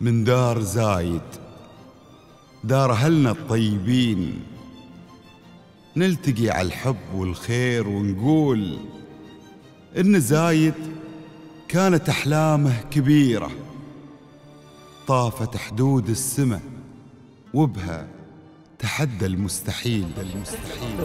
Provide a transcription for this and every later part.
من دار زايد. دار أهلنا الطيبين. نلتقي على الحب والخير ونقول إن زايد كانت أحلامه كبيرة. طافت حدود السماء وبها تحدى المستحيل. المستحيل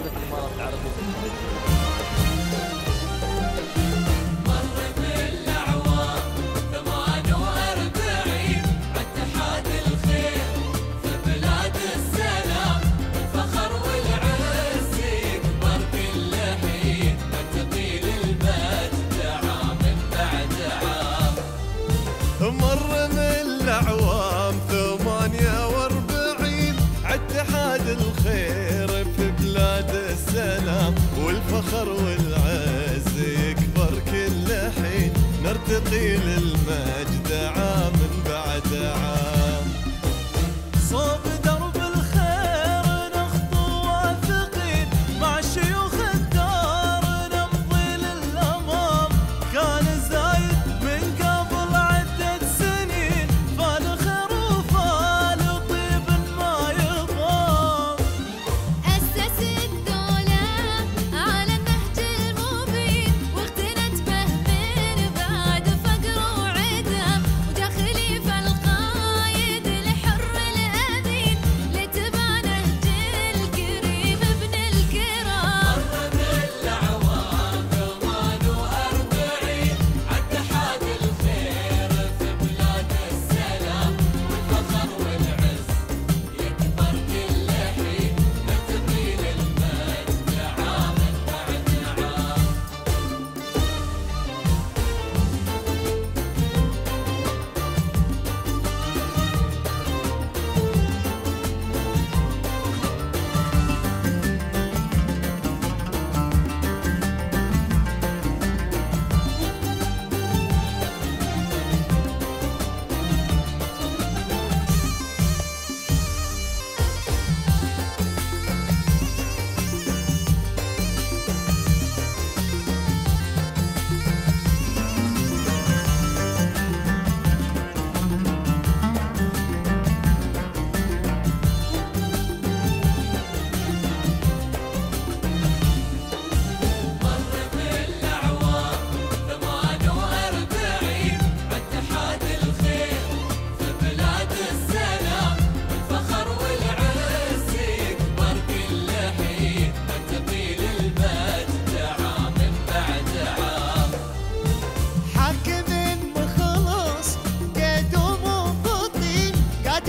حين نرتقي للمجد عام بعد عام.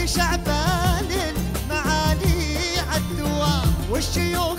شعبان معالي عالدوام والشيوخ